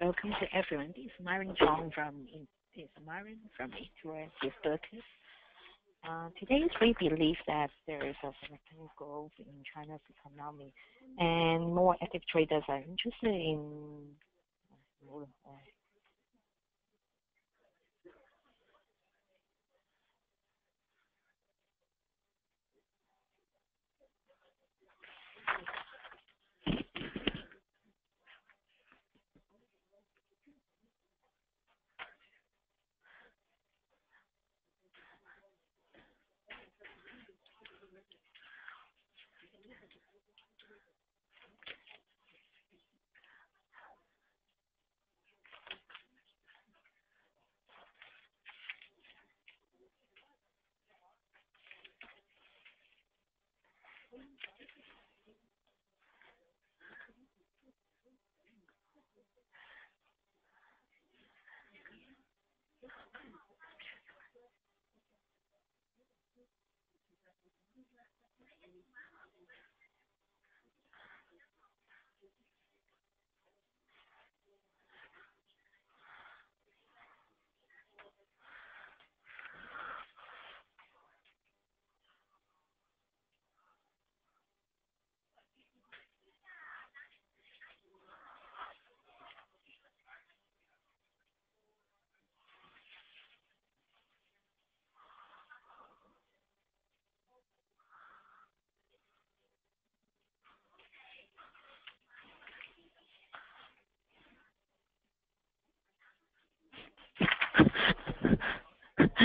Welcome to everyone. This is Myron Chong from this is Myron from Interactive Brokers. Uh, today we believe that there is a significant growth in China's economy, and more active traders are interested in uh,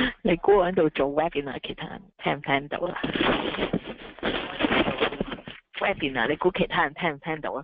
你估喺度做 webinar，其他人聽唔聽到啊？webinar 你估其他人聽唔聽到啊？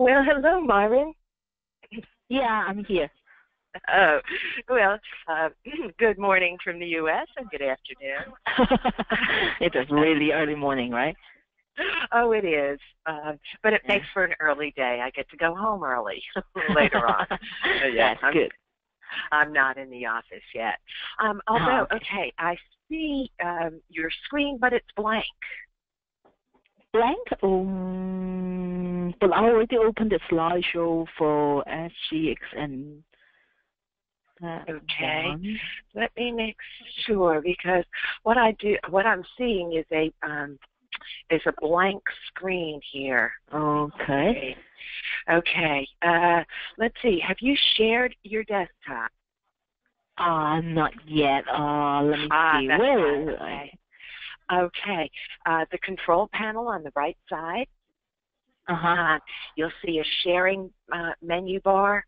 Well, hello, Myron. Yeah, I'm here. Oh, well, uh, good morning from the U.S. and good afternoon. it is a really early morning, right? Oh, it is. Uh, but it makes for an early day. I get to go home early later on. So, yeah, That's I'm, good. I'm not in the office yet. Um, although, oh, okay. okay, I see um, your screen, but it's blank. Blank? Um, but I already opened the slideshow for SGX and okay. One. Let me make sure because what I do, what I'm seeing is a um, is a blank screen here. Okay. Okay. Uh, let's see. Have you shared your desktop? Uh, not yet. Uh, let me ah, see. Where is okay. Okay. Uh, the control panel on the right side. Uh-huh. Uh, you'll see a sharing uh, menu bar.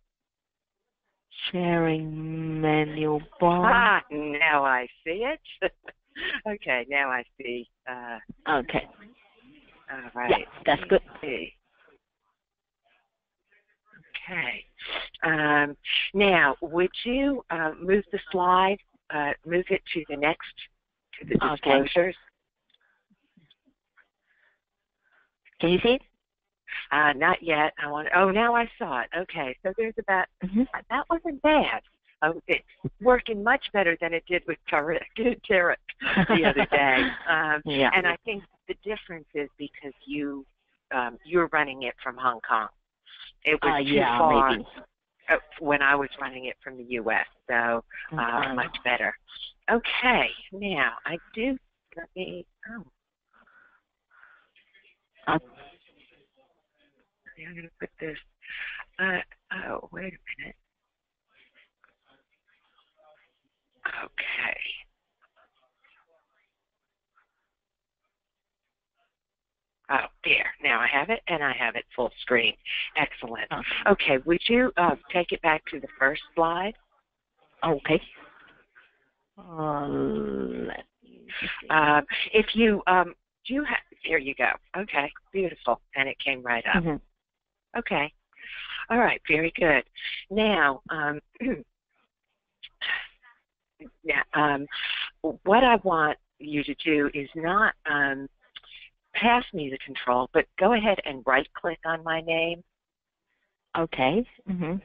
Sharing menu bar. Ah, now I see it. okay, now I see. Uh, okay. All right. Yeah, that's good. Okay. Um, now, would you uh, move the slide, uh, move it to the next, to the disclosures? Okay. Can you see it? Uh, not yet. I want. Oh, now I saw it. Okay, so there's about. Mm-hmm. That wasn't bad. Oh, it's working much better than it did with Tarek, Tarek the other day. Um, yeah. And I think the difference is because you um, you're running it from Hong Kong. It was uh, too yeah, far maybe. when I was running it from the U.S. So uh, uh-huh. much better. Okay, now I do. Let me. Oh. Uh, I'm going to put this. Uh, oh, wait a minute. Okay. Oh, there. Now I have it, and I have it full screen. Excellent. Okay, would you uh, take it back to the first slide? Okay. Uh, um, if you um, do have, here you go. Okay, beautiful. And it came right up. Mm-hmm. Okay. All right, very good. Now, um, now um, what I want you to do is not um, pass me the control, but go ahead and right click on my name. Okay. Mm-hmm.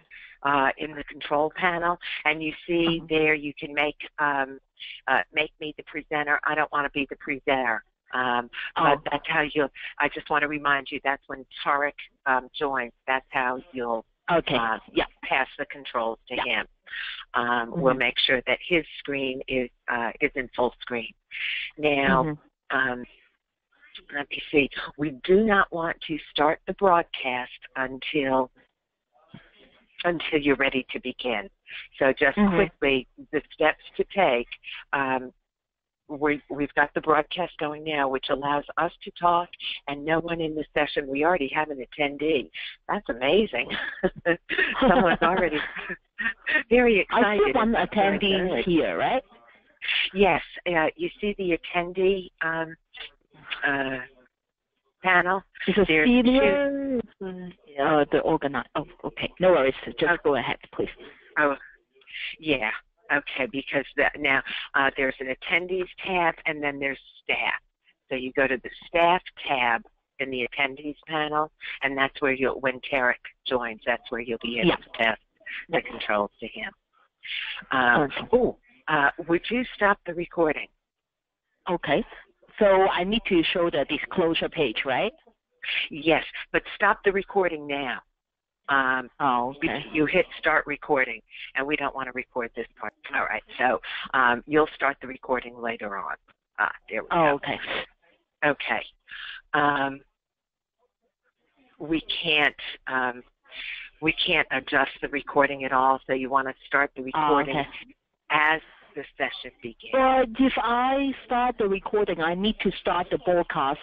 Uh, in the control panel, and you see uh-huh. there you can make um, uh, make me the presenter. I don't want to be the presenter. Um, oh. But that's how you. I just want to remind you that's when Tarek um, joins. That's how you'll okay. Uh, yeah. pass the controls to yeah. him. Um, mm-hmm. We'll make sure that his screen is uh, is in full screen. Now, mm-hmm. um, let me see. We do not want to start the broadcast until until you're ready to begin. So just mm-hmm. quickly, the steps to take. Um, we, we've got the broadcast going now, which allows us to talk and no one in the session. We already have an attendee. That's amazing. Someone's already very excited. I see one attendee here, right? Yes. Uh, you see the attendee um, uh, panel. Is a senior? Uh, the organizer. Oh, okay. No worries. Just okay. go ahead, please. Oh, yeah. Okay, because the, now uh, there's an attendees tab and then there's staff. So you go to the staff tab in the attendees panel, and that's where you'll, when Tarek joins, that's where you'll be able yeah. to test the controls to him. Um. Oh, uh, would you stop the recording? Okay. So I need to show the disclosure page, right? Yes, but stop the recording now. Um, oh, okay. You hit start recording, and we don't want to record this part. All right, so um, you'll start the recording later on. Ah, there we oh, go. okay. Okay. Um, we can't um, we can't adjust the recording at all, so you want to start the recording oh, okay. as the session begins. But if I start the recording, I need to start the broadcast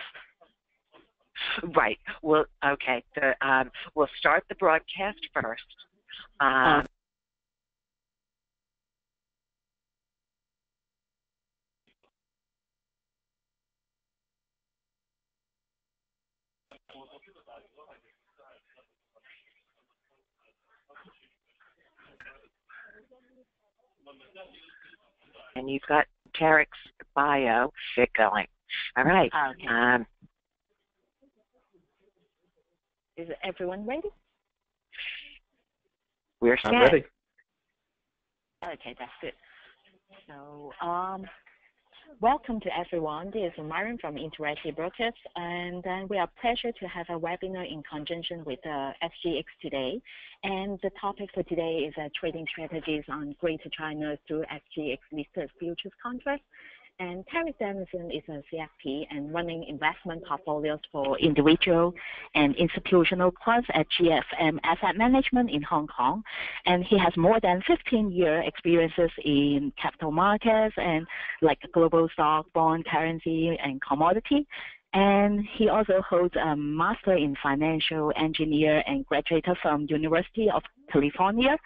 Right. Well, okay. The, um, we'll start the broadcast first. Uh-huh. Um, and you've got Tarek's bio. Get going. All right. Okay. Um, is everyone ready? we're I'm ready. Okay, that's good. So, um, welcome to everyone. This is Myron from Interactive Brokers, and then we are pleasure to have a webinar in conjunction with uh, SGX today. And the topic for today is uh, trading strategies on Greater China through SGX listed futures contracts. And Tarek Dennison is a CFP and running investment portfolios for individual and institutional clients at GFM Asset Management in Hong Kong and he has more than 15 year experiences in capital markets and like global stock, bond, currency, and commodity. And he also holds a master in financial engineer and graduated from University of California.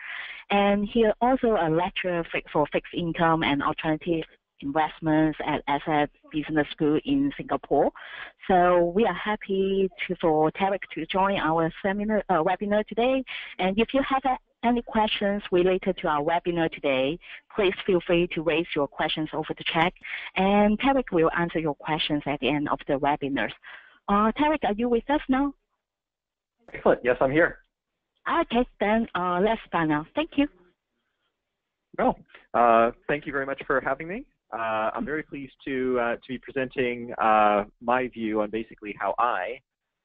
And he also a lecturer for fixed income and alternative investments at ESSEC Business School in Singapore. So we are happy to, for Tarek to join our seminar uh, webinar today. And if you have a any questions related to our webinar today, please feel free to raise your questions over the chat, and Tarek will answer your questions at the end of the webinars. Uh, Tarek, are you with us now? Excellent. Yes, I'm here. Okay, then uh, let's start now. Thank you. Well, uh, thank you very much for having me. Uh, I'm very pleased to uh, to be presenting uh, my view on basically how I.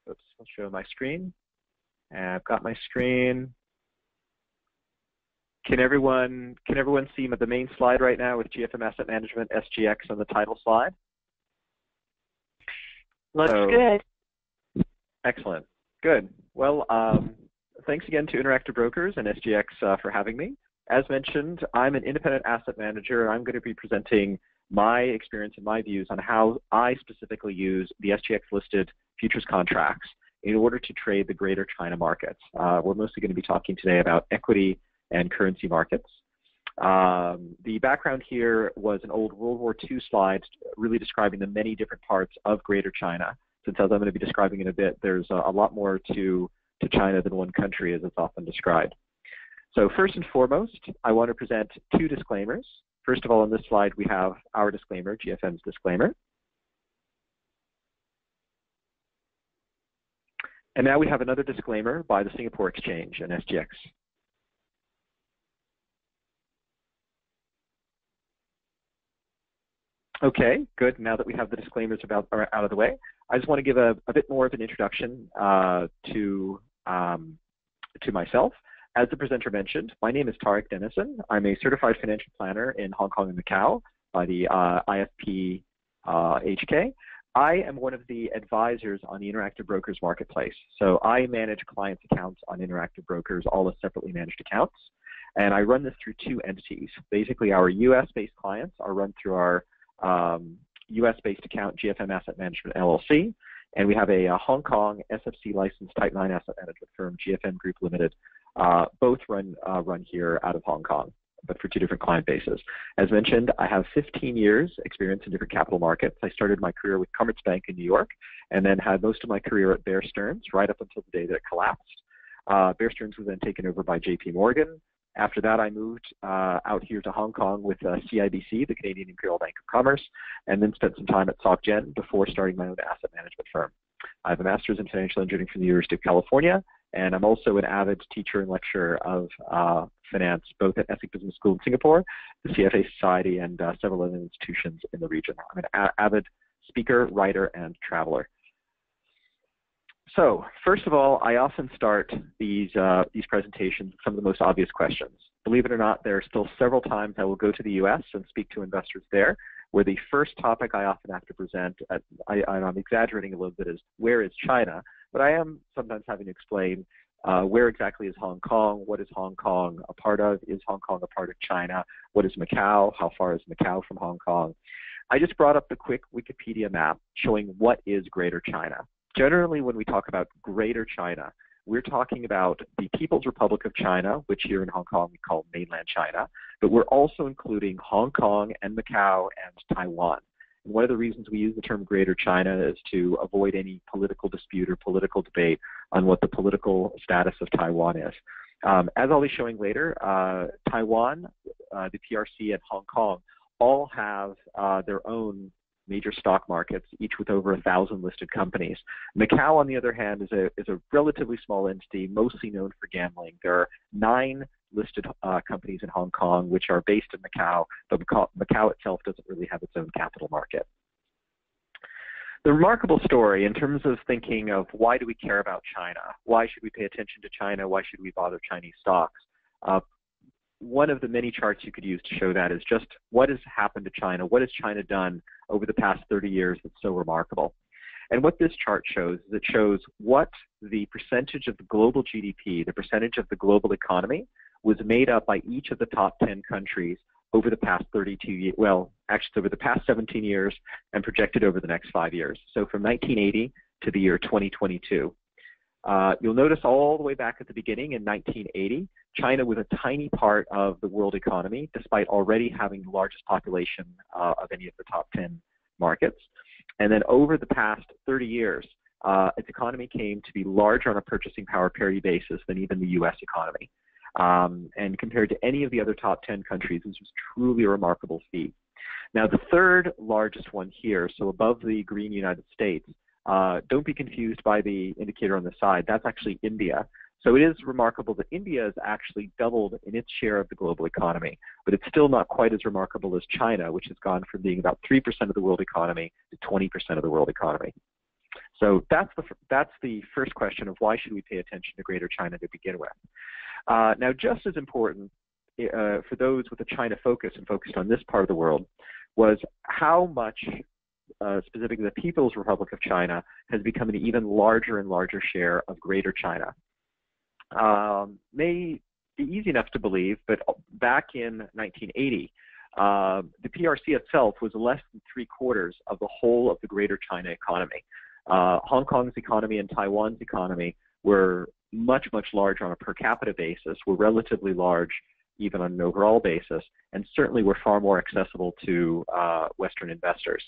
Oops, I'll show my screen. I've got my screen. Can everyone can everyone see the main slide right now with GFM Asset Management SGX on the title slide? Looks So- good. Excellent. Good. Well, um, thanks again to Interactive Brokers and SGX uh, for having me. As mentioned, I'm an independent asset manager. And I'm going to be presenting my experience and my views on how I specifically use the SGX listed futures contracts in order to trade the greater China markets. Uh, we're mostly going to be talking today about equity and currency markets. Um, the background here was an old World War II slide really describing the many different parts of Greater China. Since as I'm going to be describing in a bit, there's a, a lot more to, to China than one country as it's often described. So first and foremost, I want to present two disclaimers. First of all, on this slide, we have our disclaimer, GFM's disclaimer. And now we have another disclaimer by the Singapore Exchange and SGX. Okay, good. Now that we have the disclaimers about out of the way, I just want to give a, a bit more of an introduction uh, to um, to myself. As the presenter mentioned, my name is Tarek Dennison. I'm a certified financial planner in Hong Kong and Macau by the uh, IFP uh, HK. I am one of the advisors on the Interactive Brokers Marketplace. So I manage clients' accounts on Interactive Brokers, all as separately managed accounts. And I run this through two entities. Basically, our US-based clients are run through our um, US-based account, GFM Asset Management LLC, and we have a, a Hong Kong SFC licensed Type 9 asset management firm, GFM Group Limited. Uh, both run uh, run here out of Hong Kong, but for two different client bases. As mentioned, I have 15 years experience in different capital markets. I started my career with Commerzbank in New York, and then had most of my career at Bear Stearns right up until the day that it collapsed. Uh, Bear Stearns was then taken over by J.P. Morgan. After that, I moved uh, out here to Hong Kong with uh, CIBC, the Canadian Imperial Bank of Commerce, and then spent some time at SocGen before starting my own asset management firm. I have a master's in financial engineering from the University of California, and I'm also an avid teacher and lecturer of uh, finance, both at ESSEC Business School in Singapore, the CFA Society, and uh, several other institutions in the region. I'm an avid speaker, writer, and traveler. So, first of all, I often start these, uh, these presentations with some of the most obvious questions. Believe it or not, there are still several times I will go to the US and speak to investors there, where the first topic I often have to present, at, I, I'm exaggerating a little bit, is where is China? But I am sometimes having to explain uh, where exactly is Hong Kong? What is Hong Kong a part of? Is Hong Kong a part of China? What is Macau? How far is Macau from Hong Kong? I just brought up the quick Wikipedia map showing what is Greater China. Generally, when we talk about Greater China, we're talking about the People's Republic of China, which here in Hong Kong we call mainland China, but we're also including Hong Kong and Macau and Taiwan. One of the reasons we use the term Greater China is to avoid any political dispute or political debate on what the political status of Taiwan is. Um, as I'll be showing later, uh, Taiwan uh, the PRC and Hong Kong all have uh, their own major stock markets, each with over a thousand listed companies. Macau, on the other hand, is a, is a relatively small entity, mostly known for gambling. There are nine listed uh, companies in Hong Kong which are based in Macau, but Macau, itself doesn't really have its own capital market. The remarkable story in terms of thinking of why do we care about China? Why should we pay attention to China? Why should we bother Chinese stocks? Uh, one of the many charts you could use to show that is just what has happened to China? What has China done over the past 30 years that's so remarkable? And what this chart shows is it shows what the percentage of the global GDP, the percentage of the global economy, was made up by each of the top 10 countries over the past 32 years, well, actually over the past 17 years and projected over the next five years. So from 1980 to the year 2022. Uh, you'll notice all the way back at the beginning in 1980, China was a tiny part of the world economy, despite already having the largest population uh, of any of the top 10 markets. And then over the past 30 years, uh, its economy came to be larger on a purchasing power parity basis than even the US economy. Um, and compared to any of the other top 10 countries, this was truly a remarkable feat. Now, the third largest one here, so above the green United States, uh, don't be confused by the indicator on the side. That's actually India. So it is remarkable that India has actually doubled in its share of the global economy, but it's still not quite as remarkable as China, which has gone from being about 3% of the world economy to 20% of the world economy. So that's the, that's the first question of why should we pay attention to Greater China to begin with. Uh, now, just as important uh, for those with a China focus and focused on this part of the world was how much, uh, specifically the People's Republic of China, has become an even larger and larger share of Greater China. Um, may be easy enough to believe, but back in 1980, uh, the PRC itself was less than three quarters of the whole of the Greater China economy. Uh, Hong Kong's economy and Taiwan's economy were much, much larger on a per capita basis, were relatively large even on an overall basis, and certainly were far more accessible to uh, Western investors.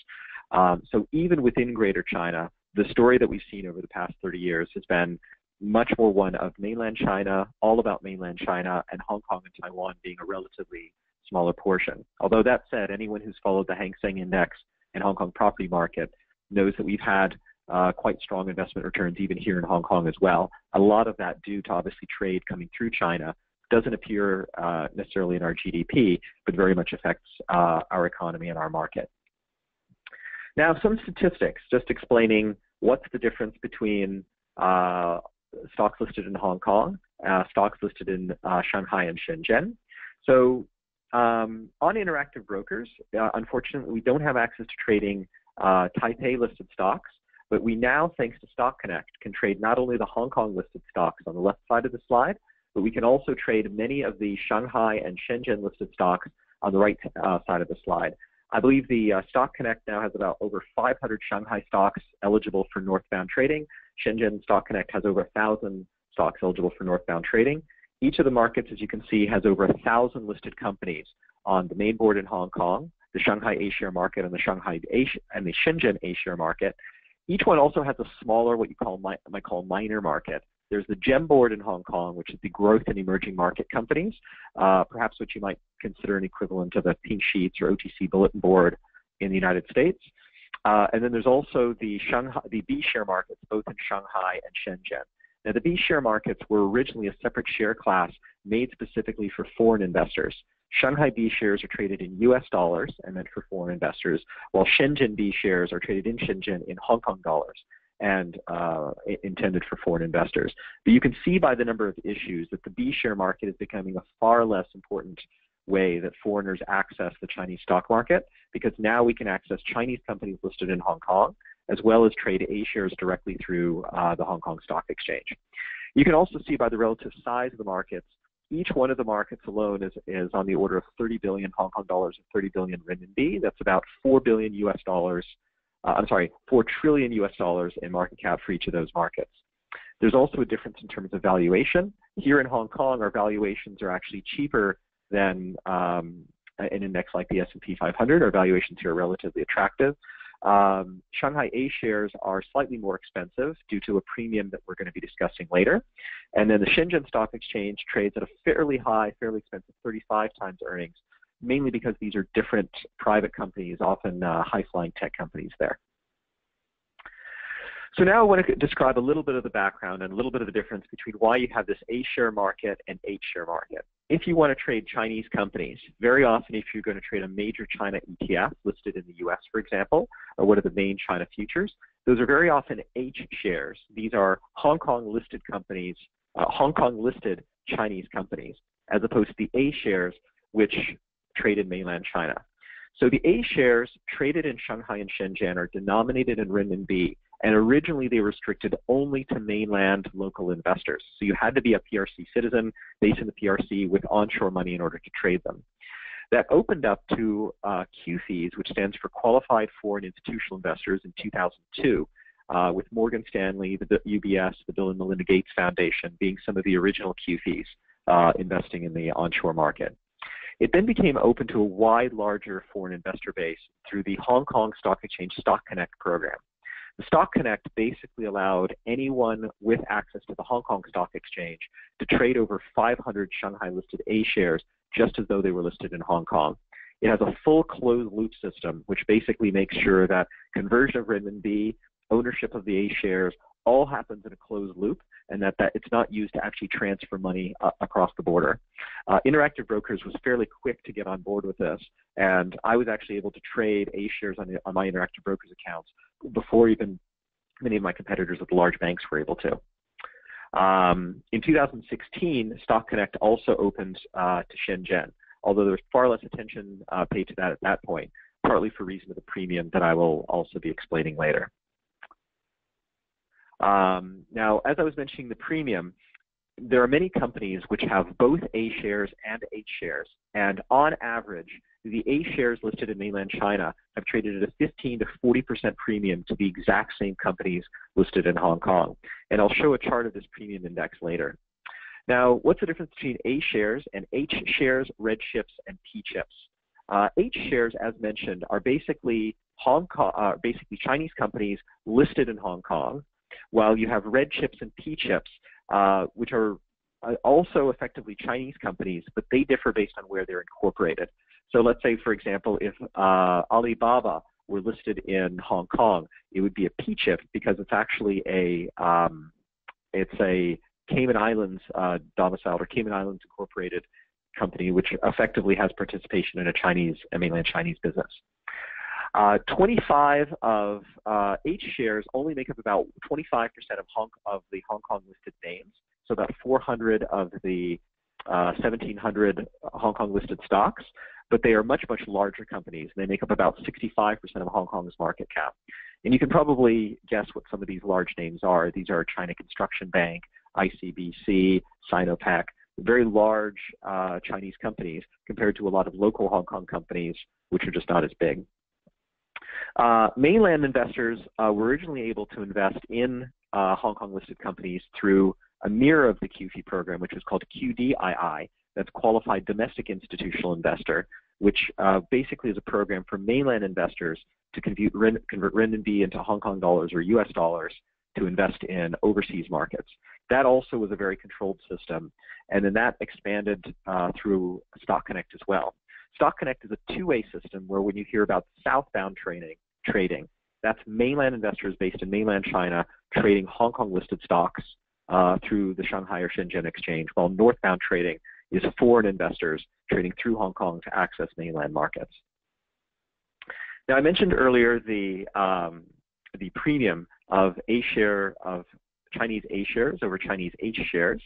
Um, so even within Greater China, the story that we've seen over the past 30 years has been much more one of mainland China, all about mainland China, and Hong Kong and Taiwan being a relatively smaller portion. Although that said, anyone who's followed the Hang Seng Index and Hong Kong property market knows that we've had uh, quite strong investment returns even here in Hong Kong as well. A lot of that due to obviously trade coming through China doesn't appear uh, necessarily in our GDP, but very much affects uh, our economy and our market. Now, some statistics just explaining what's the difference between uh, stocks listed in Hong Kong, uh, stocks listed in uh, Shanghai and Shenzhen. So um, on Interactive Brokers, unfortunately, we don't have access to trading Taipei listed stocks. But we now, thanks to Stock Connect, can trade not only the Hong Kong listed stocks on the left side of the slide, but we can also trade many of the Shanghai and Shenzhen listed stocks on the right uh, side of the slide. I believe the uh, Stock Connect now has about over 500 Shanghai stocks eligible for northbound trading. Shenzhen Stock Connect has over 1,000 stocks eligible for northbound trading. Each of the markets, as you can see, has over 1,000 listed companies on the main board in Hong Kong, the Shanghai A-share market, and the Shanghai A and the Shenzhen A-share market. Each one also has a smaller, what you call might call minor market. There's the GEM board in Hong Kong, which is the growth and emerging market companies, uh, perhaps what you might consider an equivalent of a pink sheets or OTC bulletin board in the United States. Uh, and then there's also the Shanghai, the B share markets, both in Shanghai and Shenzhen. Now, the B share markets were originally a separate share class made specifically for foreign investors. Shanghai B shares are traded in US dollars and meant for foreign investors, while Shenzhen B shares are traded in Shenzhen in Hong Kong dollars and uh, intended for foreign investors. But you can see by the number of issues that the B share market is becoming a far less important way that foreigners access the Chinese stock market because now we can access Chinese companies listed in Hong Kong as well as trade A shares directly through uh, the Hong Kong Stock Exchange. You can also see by the relative size of the markets each one of the markets alone is, is on the order of 30 billion Hong Kong dollars and 30 billion renminbi. That's about 4 billion US dollars, uh, I'm sorry, 4 trillion US dollars in market cap for each of those markets. There's also a difference in terms of valuation. Here in Hong Kong, our valuations are actually cheaper than um, an index like the S&P 500. Our valuations here are relatively attractive. Um, Shanghai A shares are slightly more expensive due to a premium that we're going to be discussing later. And then the Shenzhen Stock Exchange trades at a fairly high, fairly expensive 35 times earnings, mainly because these are different private companies, often uh, high-flying tech companies there. So now I want to describe a little bit of the background and a little bit of the difference between why you have this A-share market and H-share market. If you want to trade Chinese companies, very often if you're going to trade a major China ETF listed in the US, for example, or one of the main China futures, those are very often H shares. These are Hong Kong listed companies, uh, Hong Kong listed Chinese companies, as opposed to the A shares, which trade in mainland China. So the A shares traded in Shanghai and Shenzhen are denominated in renminbi and originally, they were restricted only to mainland local investors. So you had to be a PRC citizen based in the PRC with onshore money in order to trade them. That opened up to uh, QFIs, which stands for Qualified Foreign Institutional Investors, in 2002, uh, with Morgan Stanley, the UBS, the Bill and Melinda Gates Foundation being some of the original QFIs uh, investing in the onshore market. It then became open to a wide, larger foreign investor base through the Hong Kong Stock Exchange Stock Connect program. The Stock Connect basically allowed anyone with access to the Hong Kong Stock Exchange to trade over 500 Shanghai listed A shares just as though they were listed in Hong Kong. It has a full closed loop system, which basically makes sure that conversion of renminbi, ownership of the A shares, all happens in a closed loop and that, that it's not used to actually transfer money uh, across the border. Uh, Interactive Brokers was fairly quick to get on board with this, and I was actually able to trade A shares on, on my Interactive Brokers accounts before even many of my competitors at the large banks were able to. Um, in 2016, Stock Connect also opened uh, to Shenzhen, although there was far less attention uh, paid to that at that point, partly for reason of the premium that I will also be explaining later. Um, now, as I was mentioning the premium, there are many companies which have both A shares and H shares, and on average, the A shares listed in mainland China have traded at a 15 to 40% premium to the exact same companies listed in Hong Kong. And I'll show a chart of this premium index later. Now, what's the difference between A shares and H shares, red chips, and P chips? Uh, H shares, as mentioned, are basically Hong Kong, uh, basically Chinese companies listed in Hong Kong, while you have red chips and P chips, uh, which are uh, also effectively Chinese companies, but they differ based on where they're incorporated. So let's say, for example, if uh, Alibaba were listed in Hong Kong, it would be a P chip because it's actually a um, it's a Cayman Islands uh, domiciled or Cayman Islands incorporated company, which effectively has participation in a Chinese, a mainland Chinese business. Uh, 25 of uh, H shares only make up about 25% of, Hong, of the Hong Kong listed names. So about 400 of the uh, 1,700 Hong Kong listed stocks, but they are much, much larger companies. They make up about 65% of Hong Kong's market cap. And you can probably guess what some of these large names are. These are China Construction Bank, ICBC, Sinopec, very large uh, Chinese companies compared to a lot of local Hong Kong companies, which are just not as big. Uh, mainland investors uh, were originally able to invest in uh, Hong Kong listed companies through a mirror of the QFII program, which was called QDII, that's Qualified Domestic Institutional Investor, which uh, basically is a program for mainland investors to convert, renminbi into Hong Kong dollars or US dollars to invest in overseas markets. That also was a very controlled system, and then that expanded uh, through Stock Connect as well. Stock Connect is a two-way system where when you hear about southbound trading, trading, that's mainland investors based in mainland China trading Hong Kong listed stocks uh, through the Shanghai or Shenzhen exchange, while northbound trading is foreign investors trading through Hong Kong to access mainland markets. Now, I mentioned earlier the, um, the premium of A share of Chinese A shares over Chinese H shares.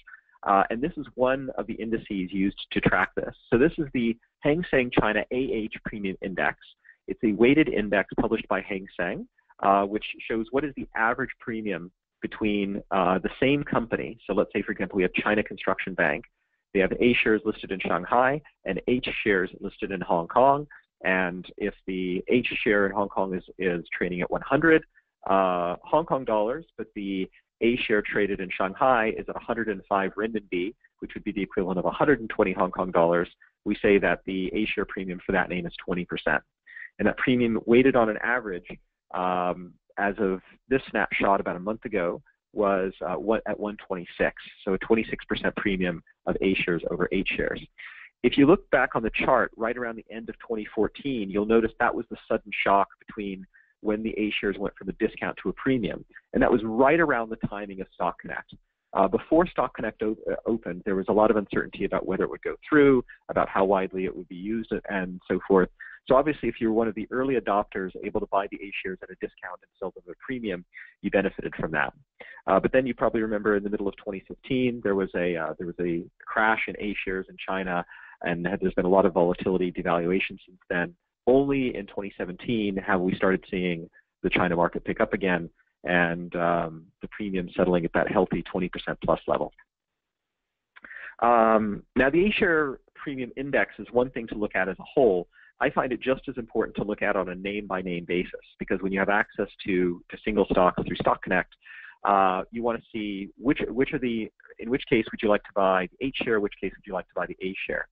Uh, and this is one of the indices used to track this. So this is the Hang Seng China AH Premium Index. It's a weighted index published by Hang Seng, uh, which shows what is the average premium between uh, the same company. So let's say, for example, we have China Construction Bank. They have A shares listed in Shanghai and H shares listed in Hong Kong. And if the H share in Hong Kong is, is trading at 100 uh, Hong Kong dollars, but the A share traded in Shanghai is at 105 renminbi, which would be the equivalent of 120 Hong Kong dollars, we say that the A share premium for that name is 20%. And that premium weighted on an average um, as of this snapshot about a month ago was uh, at 126, so a 26% premium of A shares over H shares. if you look back on the chart right around the end of 2014, you'll notice that was the sudden shock between when the A shares went from a discount to a premium. And that was right around the timing of Stock Connect. Uh, before Stock Connect uh, opened, there was a lot of uncertainty about whether it would go through, about how widely it would be used, and so forth. So obviously, if you're one of the early adopters able to buy the A shares at a discount and sell them at a premium, you benefited from that. Uh, but then you probably remember in the middle of 2015, there was a uh, there was a crash in A shares in China, and there's been a lot of volatility, devaluation since then. Only in 2017 have we started seeing the China market pick up again and um, the premium settling at that healthy 20% plus level. Um, now, the A-share premium index is one thing to look at as a whole. I find it just as important to look at on a name-by-name basis because when you have access to, to single stocks through Stock Connect, uh, you want to see which, which are the, in which case would you like to buy the H share, which case would you like to buy the A share.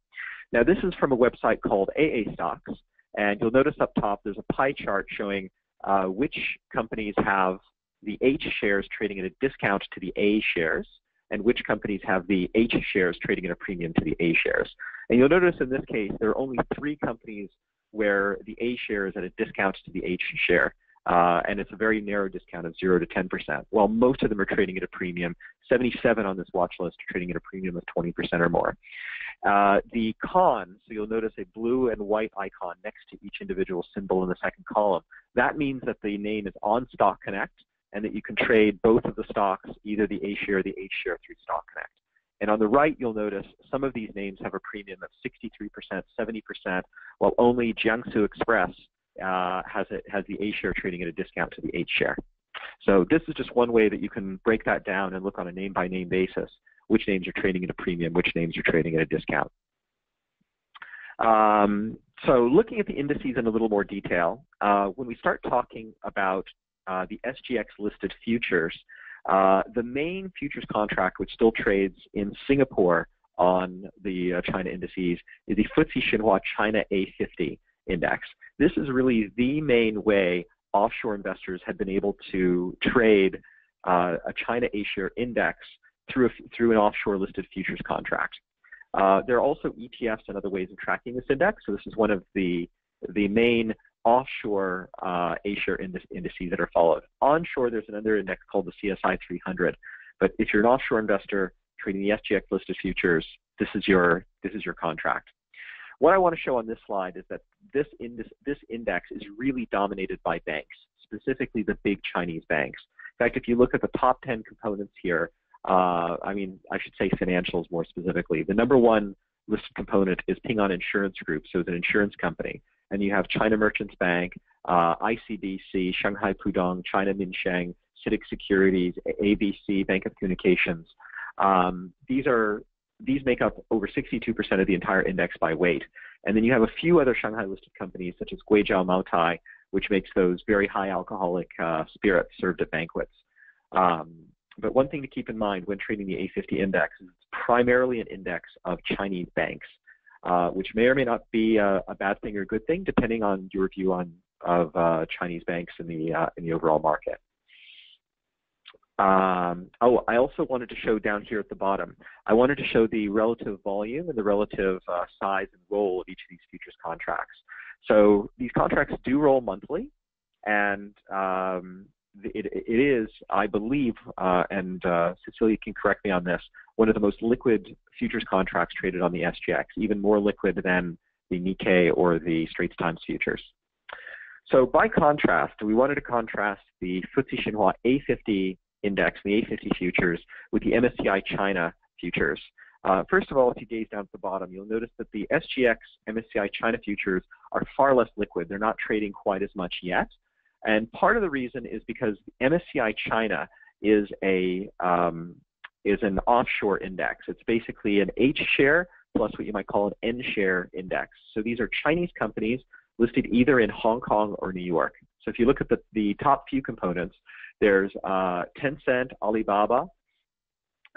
Now, this is from a website called AA Stocks, and you'll notice up top there's a pie chart showing uh, which companies have the H shares trading at a discount to the A shares, and which companies have the H shares trading at a premium to the A shares. And you'll notice in this case, there are only three companies where the A share is at a discount to the H share. Uh, and it's a very narrow discount of 0 to 10%, while most of them are trading at a premium. 77 on this watch list are trading at a premium of 20% or more. Uh, the con, so you'll notice a blue and white icon next to each individual symbol in the second column. That means that the name is on Stock Connect and that you can trade both of the stocks, either the A share or the H share through Stock Connect. And on the right, you'll notice some of these names have a premium of 63%, 70%, while only Jiangsu Express uh, has, has the A share trading at a discount to the H share. So this is just one way that you can break that down and look on a name-by-name -name basis, which names are trading at a premium, which names are trading at a discount. Um, so looking at the indices in a little more detail, uh, when we start talking about uh, the SGX listed futures, uh, the main futures contract, which still trades in Singapore on the uh, China indices, is the FTSE Xinhua China A50 index. This is really the main way offshore investors have been able to trade uh, a China A share index through, a, through an offshore listed futures contract. Uh, there are also ETFs and other ways of tracking this index. So this is one of the the main offshore uh, A-share indices that are followed. Onshore, there's another index called the CSI 300. But if you're an offshore investor trading the SGX listed futures, this is your this is your contract. What I want to show on this slide is that this, index, this index is really dominated by banks, specifically the big Chinese banks. In fact, if you look at the top 10 components here, uh, I mean, I should say financials more specifically. The number one listed component is Ping An Insurance Group, so it's an insurance company and you have China Merchants Bank, uh, ICBC, Shanghai Pudong, China Minsheng, CITIC Securities, ABC, Bank of Communications. Um, these are these make up over 62% of the entire index by weight. And then you have a few other Shanghai listed companies such as Guizhou Maotai, which makes those very high alcoholic uh, spirits served at banquets. Um, but one thing to keep in mind when trading the A50 index is it's primarily an index of Chinese banks. Uh, which may or may not be a, a, bad thing or a good thing, depending on your view on of uh, Chinese banks in the uh, in the overall market. Um, oh, I also wanted to show down here at the bottom. I wanted to show the relative volume and the relative uh, size and role of each of these futures contracts. So these contracts do roll monthly, and um, it, it is, I believe, uh, and uh, Cecilia can correct me on this, one of the most liquid futures contracts traded on the SGX, even more liquid than the Nikkei or the Straits Times futures. So by contrast, we wanted to contrast the FTSE Xinhua A50 index, the A50 futures, with the MSCI China futures. Uh, first of all, if you gaze down at the bottom, you'll notice that the SGX MSCI China futures are far less liquid. They're not trading quite as much yet. And part of the reason is because MSCI China is a um, is an offshore index. It's basically an H share plus what you might call an N share index. So these are Chinese companies listed either in Hong Kong or New York. So if you look at the, the top few components, there's uh, Tencent, Alibaba,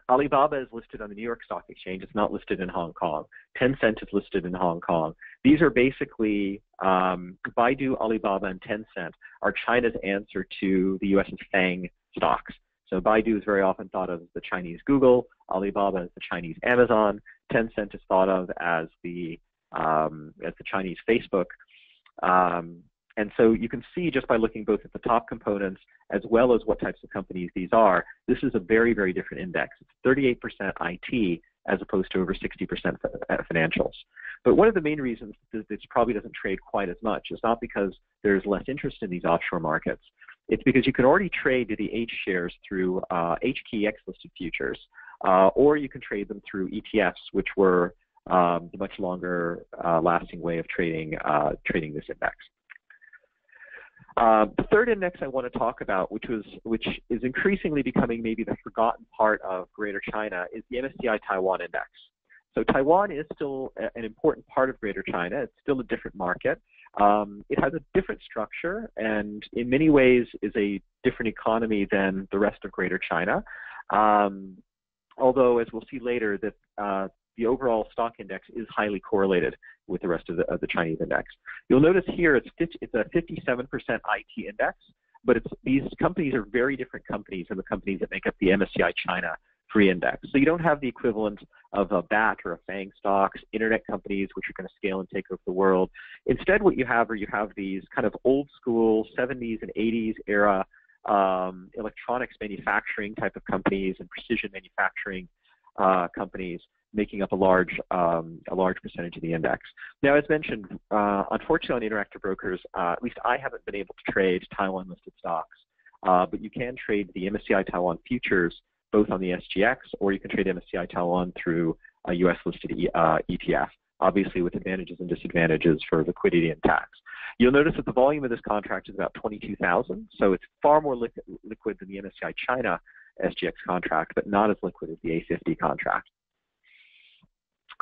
Alibaba is listed on the New York Stock Exchange. It's not listed in Hong Kong. Tencent is listed in Hong Kong. These are basically um, Baidu, Alibaba, and Tencent are China's answer to the U.S.'s FANG stocks. So Baidu is very often thought of as the Chinese Google, Alibaba is the Chinese Amazon, Tencent is thought of as the um, as the Chinese Facebook. Um, and so you can see just by looking both at the top components as well as what types of companies these are, this is a very, very different index. It's 38% IT as opposed to over 60% financials. But one of the main reasons that this probably doesn't trade quite as much is not because there's less interest in these offshore markets. It's because you can already trade the H shares through uh, HKEX listed futures, uh, or you can trade them through ETFs, which were um, the much longer uh, lasting way of trading uh, trading this index. Uh, the third index I want to talk about, which was which is increasingly becoming maybe the forgotten part of Greater China, is the MSCI Taiwan Index. So Taiwan is still a, an important part of Greater China. It's still a different market. Um, it has a different structure and in many ways is a different economy than the rest of Greater China. Um, although, as we'll see later, that uh, the overall stock index is highly correlated with the rest of the, of the Chinese index. You'll notice here it's, 50, it's a 57% IT index, but these companies are very different companies than the companies that make up the MSCI China free index. So you don't have the equivalent of a BAT or a FANG stocks, internet companies which are going to scale and take over the world. Instead, what you have are you have these kind of old school 70s and 80s era um, electronics manufacturing type of companies and precision manufacturing uh, companies making up a large um, a large percentage of the index. Now, as mentioned, uh, unfortunately on Interactive Brokers, uh, at least I haven't been able to trade Taiwan listed stocks, uh, but you can trade the MSCI Taiwan futures both on the SGX or you can trade MSCI Taiwan through a US listed e uh, ETF, obviously with advantages and disadvantages for liquidity and tax. You'll notice that the volume of this contract is about 22,000, so it's far more li liquid than the MSCI China SGX contract, but not as liquid as the A50 contract.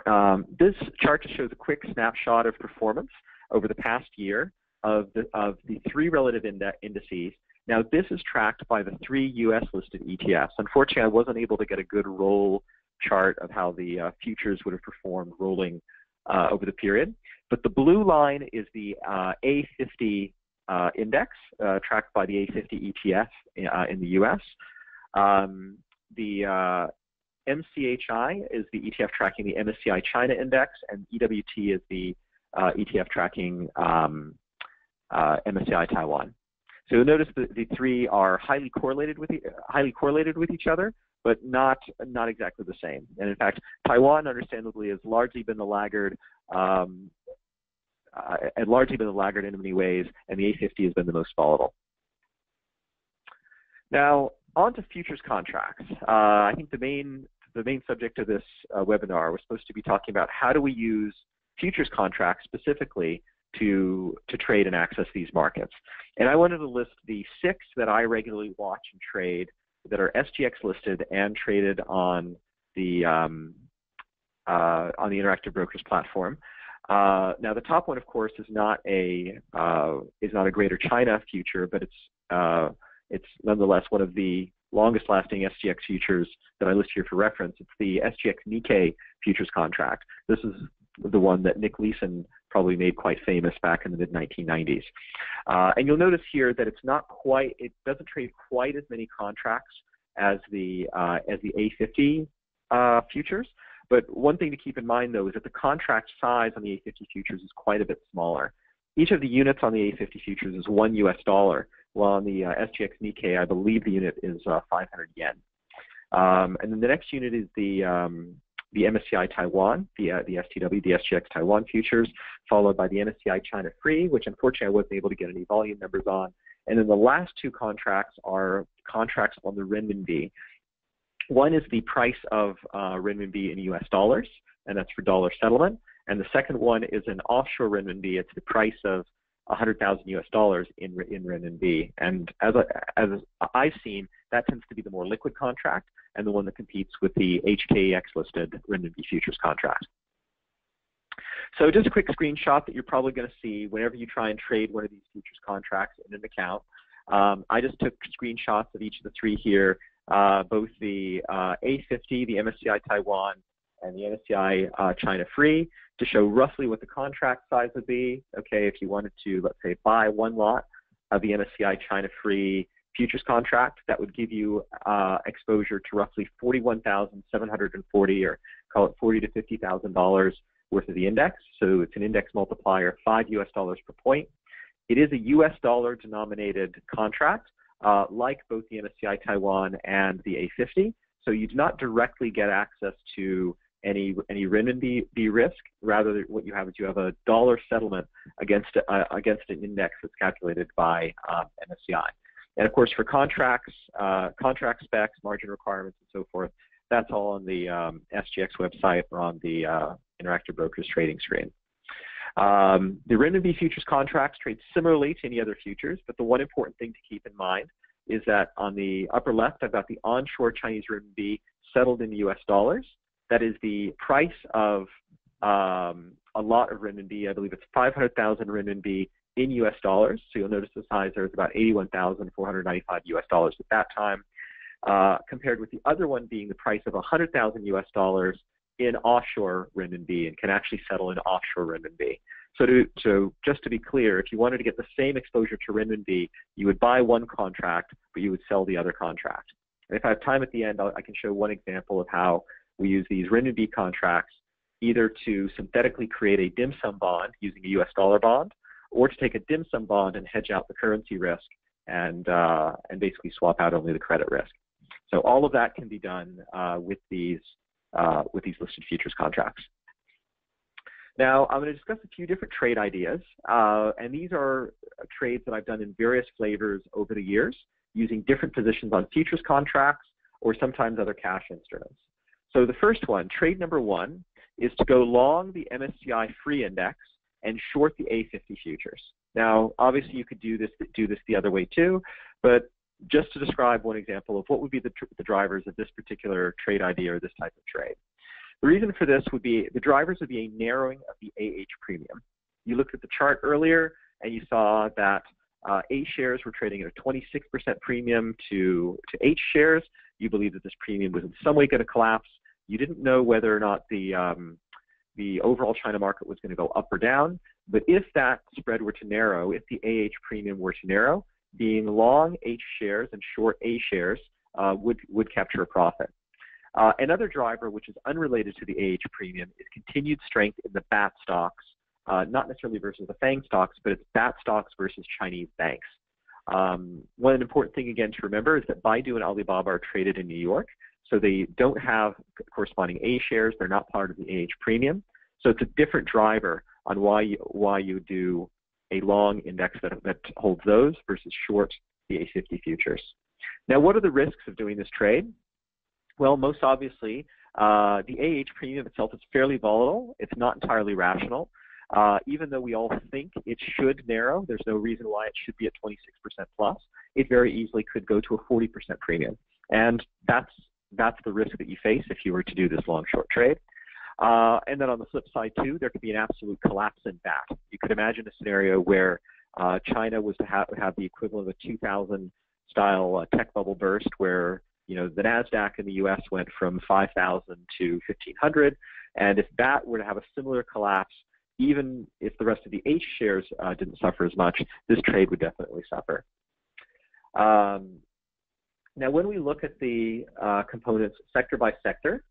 Um, this chart just shows a quick snapshot of performance over the past year of the, of the three relative indices. Now, this is tracked by the three U.S. listed ETFs. Unfortunately, I wasn't able to get a good roll chart of how the uh, futures would have performed rolling uh, over the period. But the blue line is the uh, A50 uh, index uh, tracked by the A50 ETF uh, in the U.S. Um, the MCHI is the ETF tracking the MSCI China Index, and EWT is the uh, ETF tracking um, uh, MSCI Taiwan. So you'll notice that the three are highly correlated with e highly correlated with each other, but not not exactly the same. And in fact, Taiwan, understandably, has largely been the laggard. Um, uh, and largely been the laggard in many ways, and the A50 has been the most volatile. Now, on to futures contracts. Uh, I think the main the main subject of this uh, webinar. We're supposed to be talking about how do we use futures contracts specifically to, to trade and access these markets. And I wanted to list the six that I regularly watch and trade that are SGX listed and traded on the um, uh, on the Interactive Brokers platform. Uh, now, the top one, of course, is not a uh, is not a Greater China future, but it's uh, it's nonetheless one of the longest lasting SGX futures that I list here for reference. It's the SGX Nikkei futures contract. This is the one that Nick Leeson probably made quite famous back in the mid 1990s. Uh, and you'll notice here that it's not quite, it doesn't trade quite as many contracts as the uh, as the A50 uh, futures. But one thing to keep in mind though is that the contract size on the A50 futures is quite a bit smaller. Each of the units on the A50 futures is one US dollar, while on the uh, SGX Nikkei, I believe the unit is uh, 500 yen. Um, and then the next unit is the um, the MSCI Taiwan, the uh, the STW, the SGX Taiwan futures, followed by the MSCI China Free, which unfortunately I wasn't able to get any volume numbers on. And then the last two contracts are contracts on the renminbi. One is the price of uh, renminbi in U.S. dollars, and that's for dollar settlement. And the second one is an offshore renminbi. It's the price of 100,000 US dollars in in renminbi. And as I, as I've seen, that tends to be the more liquid contract and the one that competes with the HKEX listed renminbi futures contract. So just a quick screenshot that you're probably going to see whenever you try and trade one of these futures contracts in an account. Um, I just took screenshots of each of the three here, uh, both the uh, A50, the MSCI Taiwan, and the MSCI uh, China Free to show roughly what the contract size would be. Okay, if you wanted to, let's say, buy one lot of the MSCI China Free futures contract that would give you uh, exposure to roughly 41,740 or call it 40 to 50,000 dollars worth of the index. So it's an index multiplier, five US dollars per point. It is a US dollar denominated contract, uh, like both the MSCI Taiwan and the A50. So you do not directly get access to any any renminbi risk. Rather, what you have is you have a dollar settlement against against an index that's calculated by um, MSCI. And of course, for contracts, uh, contract specs, margin requirements, and so forth, that's all on the um, SGX website or on the uh, Interactive Brokers trading screen. Um, the renminbi futures contracts trade similarly to any other futures, but the one important thing to keep in mind is that on the upper left, I've got the onshore Chinese renminbi settled in US dollars. That is the price of um, a lot of renminbi. I believe it's 500,000 renminbi in US dollars. So you'll notice the size there is about 81,495 US dollars at that time, uh, compared with the other one being the price of 100,000 US dollars in offshore renminbi and can actually settle in offshore renminbi. So, to, so just to be clear, if you wanted to get the same exposure to renminbi, you would buy one contract, but you would sell the other contract. And if I have time at the end, I'll, I can show one example of how we use these renminbi contracts either to synthetically create a dim sum bond using a US dollar bond, or to take a dim sum bond and hedge out the currency risk and, uh, and basically swap out only the credit risk. So all of that can be done uh, with, these, uh, with these listed futures contracts. Now, I'm going to discuss a few different trade ideas, uh, and these are trades that I've done in various flavors over the years, using different positions on futures contracts or sometimes other cash instruments. So the first one, trade number one, is to go long the MSCI free index and short the A50 futures. Now, obviously, you could do this do this the other way too, but just to describe one example of what would be the, the drivers of this particular trade idea or this type of trade. The reason for this would be the drivers would be a narrowing of the AH premium. You looked at the chart earlier and you saw that uh, A shares were trading at a 26% premium to, to H shares. You believe that this premium was in some way going to collapse. You didn't know whether or not the, um, the overall China market was going to go up or down. But if that spread were to narrow, if the AH premium were to narrow, being long H shares and short A shares uh, would, would capture a profit. Uh, another driver, which is unrelated to the AH premium, is continued strength in the BAT stocks, uh, not necessarily versus the FANG stocks, but it's BAT stocks versus Chinese banks. Um, one important thing again to remember is that Baidu and Alibaba are traded in New York, so they don't have corresponding A shares. They're not part of the AH premium. So it's a different driver on why you, why you do a long index that, that holds those versus short the A50 futures. Now, what are the risks of doing this trade? Well, most obviously, uh, the AH premium itself is fairly volatile. It's not entirely rational. Uh, even though we all think it should narrow, there's no reason why it should be at 26% plus. It very easily could go to a 40% premium. And that's, that's the risk that you face if you were to do this long short trade. Uh, and then on the flip side too, there could be an absolute collapse in BAT. You could imagine a scenario where uh, China was to ha have the equivalent of a 2000 style uh, tech bubble burst where you know, the NASDAQ in the US went from 5,000 to 1,500. And if that were to have a similar collapse, even if the rest of the H shares uh, didn't suffer as much, this trade would definitely suffer. Um, now, when we look at the uh, components sector by sector,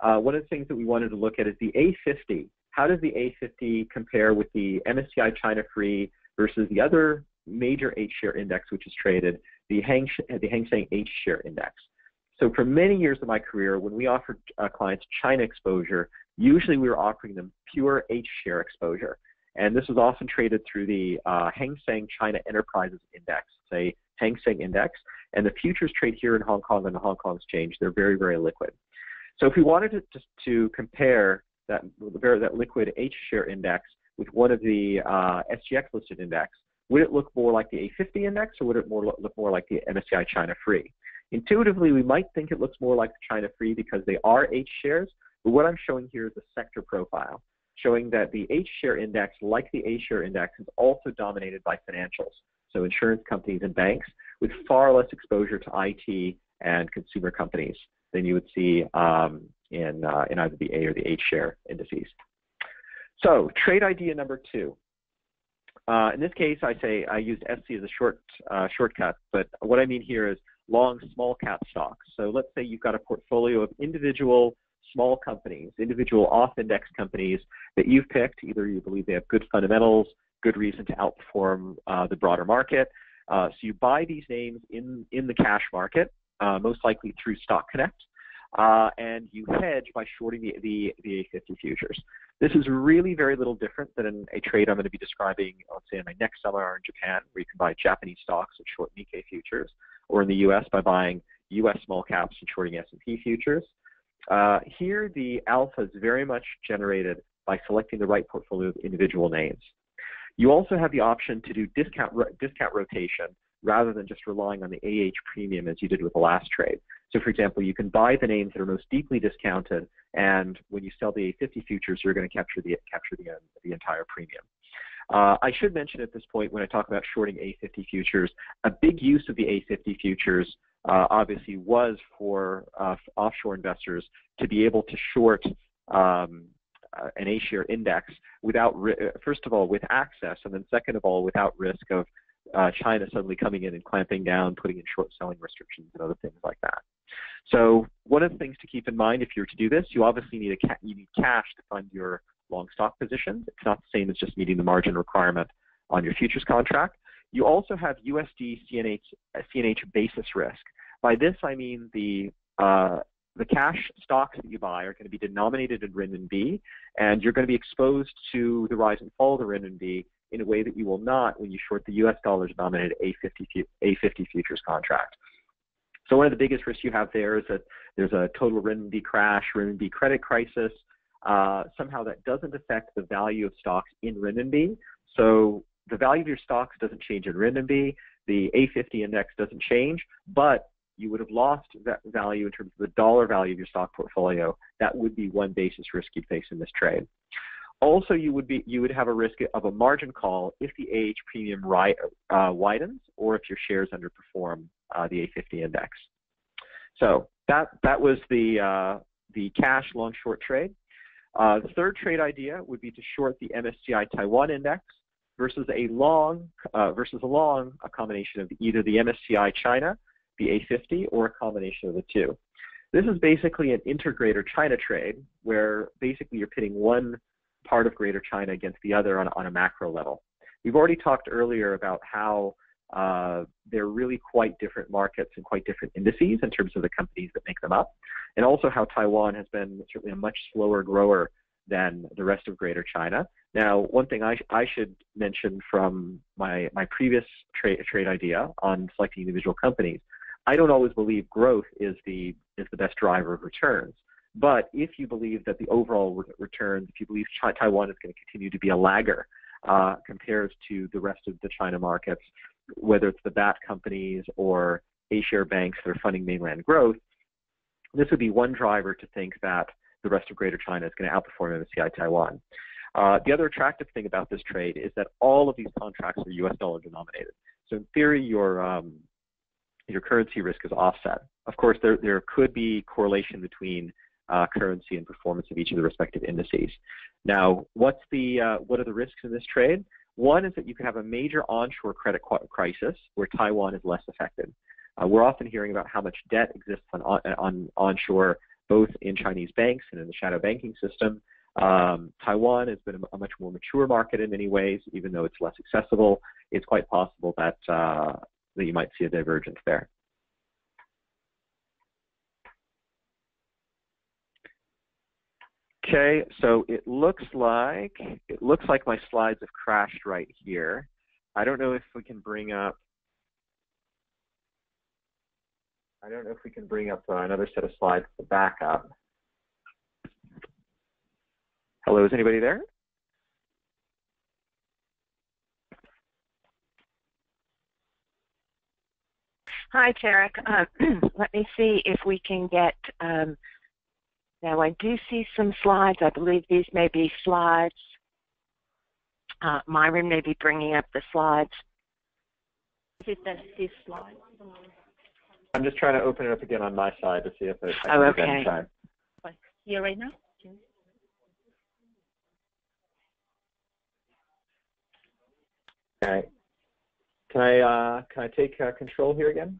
uh, one of the things that we wanted to look at is the A50. How does the A50 compare with the MSCI China Free versus the other major H share index, which is traded, the Hang, the Hang Seng H share index? So for many years of my career, when we offered uh, clients China exposure, usually we were offering them pure H-share exposure. And this was often traded through the uh, Hang Seng China Enterprises Index, say Hang Seng Index. And the futures trade here in Hong Kong on the Hong Kong Exchange. They're very, very liquid. So if we wanted to, to, to compare that, that liquid H-share index with one of the uh, SGX listed index, would it look more like the A50 index or would it more look more like the MSCI China Free? Intuitively, we might think it looks more like the China Free because they are H shares, but what I'm showing here is a sector profile, showing that the H share index, like the A share index, is also dominated by financials, so insurance companies and banks, with far less exposure to IT and consumer companies than you would see um, in, uh, in either the A or the H share indices. So trade idea number two. uh, in this case, I say I used SC as a short uh, shortcut, but what I mean here is long small cap stocks. So let's say you've got a portfolio of individual small companies, individual off-index companies that you've picked. Either you believe they have good fundamentals, good reason to outperform uh, the broader market. Uh, so you buy these names in, in the cash market, uh, most likely through Stock Connect, uh, and you hedge by shorting the, the, the A50 futures. This is really very little different than a trade I'm going to be describing, let's say, in my next seminar in Japan, where you can buy Japanese stocks and short Nikkei futures, or in the U.S. by buying U.S. small caps and shorting S&P futures. Uh, here, the alpha is very much generated by selecting the right portfolio of individual names. You also have the option to do discount, discount rotation rather than just relying on the AH premium as you did with the last trade. So for example, you can buy the names that are most deeply discounted, and when you sell the A50 futures, you're going to capture the, capture the, the entire premium. Uh, I should mention at this point when I talk about shorting A50 futures, a big use of the A50 futures uh, obviously was for uh, offshore investors to be able to short um, uh, an A-share index without, uh, first of all, with access, and then second of all, without risk of uh, China suddenly coming in and clamping down, putting in short selling restrictions and other things like that. So one of the things to keep in mind if you're to do this, you obviously need a you need cash to fund your long stock positions. It's not the same as just meeting the margin requirement on your futures contract. You also have USD CNH, CNH basis risk. By this, I mean the uh, the cash stocks that you buy are going to be denominated in renminbi, and you're going to be exposed to the rise and fall of the renminbi in a way that you will not when you short the U.S. dollar denominated A50, A50 futures contract. So one of the biggest risks you have there is that there's a total renminbi crash, renminbi credit crisis. Uh, somehow that doesn't affect the value of stocks in renminbi. So the value of your stocks doesn't change in renminbi. The A50 index doesn't change, but you would have lost that value in terms of the dollar value of your stock portfolio. That would be one basis risk you'd face in this trade. Also, you would be you would have a risk of a margin call if the AH premium ri- uh, widens or if your shares underperform uh, the A50 index. So that that was the uh, the cash long short trade. Uh, the third trade idea would be to short the MSCI Taiwan index versus a long uh, versus a long a combination of either the MSCI China, the A50, or a combination of the two. This is basically an integrator China trade where basically you're pitting one part of Greater China against the other on, on a macro level. We've already talked earlier about how uh, they're really quite different markets and quite different indices in terms of the companies that make them up, and also how Taiwan has been certainly a much slower grower than the rest of Greater China. Now, one thing I, sh I should mention from my, my previous tra trade idea on selecting individual companies, I don't always believe growth is the, is the best driver of returns. But if you believe that the overall re returns, if you believe Taiwan is going to continue to be a lagger uh, compared to the rest of the China markets, whether it's the BAT companies or A-share banks that are funding mainland growth, this would be one driver to think that the rest of Greater China is going to outperform MSCI Taiwan. Uh, the other attractive thing about this trade is that all of these contracts are U.S. dollar denominated. So in theory, your um, your currency risk is offset. Of course, there there could be correlation between uh, currency and performance of each of the respective indices. Now, what's the uh, what are the risks in this trade? One is that you could have a major onshore credit crisis where Taiwan is less affected. Uh, we're often hearing about how much debt exists on, on, onshore, both in Chinese banks and in the shadow banking system. Um, Taiwan has been a, much more mature market in many ways, even though it's less accessible. It's quite possible that, uh, that you might see a divergence there. Okay, so it looks like it looks like my slides have crashed right here. I don't know if we can bring up I don't know if we can bring up uh, another set of slides to back up. Hello, is anybody there? Hi, Tarek. Uh, let me see if we can get um, now I do see some slides. I believe these may be slides. Uh, Myron may be bringing up the slides. Is it this slide? I'm just trying to open it up again on my side to see if it. I oh, okay. Time. Here right now. Okay. Can I uh, can I take uh, control here again?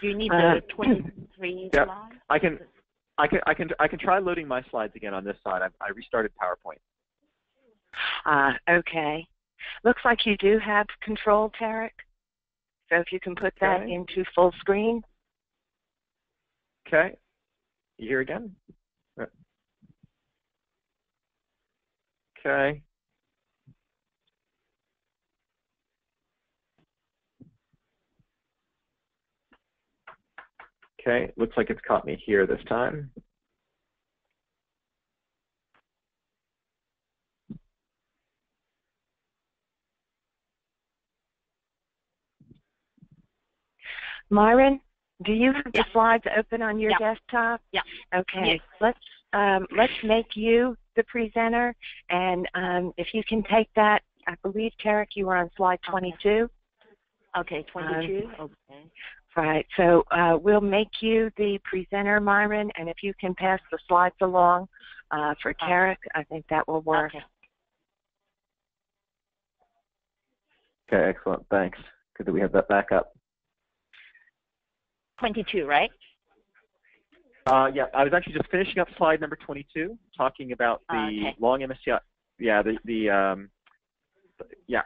Do you need Uh, the 23 Yep. slide? I can I can I can I can try loading my slides again on this side. I, I restarted PowerPoint. Uh, okay. Looks like you do have control, Tarek. So if you can put that Okay. into full screen. Okay. You here again? Okay. Okay, looks like it's caught me here this time. Myron, do you have the slides open on your Yeah. desktop? Yeah. Okay. Yes. Let's um, let's make you the presenter, and um, if you can take that, I believe Tarek, you were on slide 22. Okay, 22. okay. Right. So uh, we'll make you the presenter, Myron, and if you can pass the slides along uh, for Tarek, I think that will work. Okay. Okay, excellent. Thanks. Good that we have that back up. 22, right? Uh, yeah, I was actually just finishing up slide number 22, talking about the Ah, okay. long MSCI. Yeah, the the um, yeah.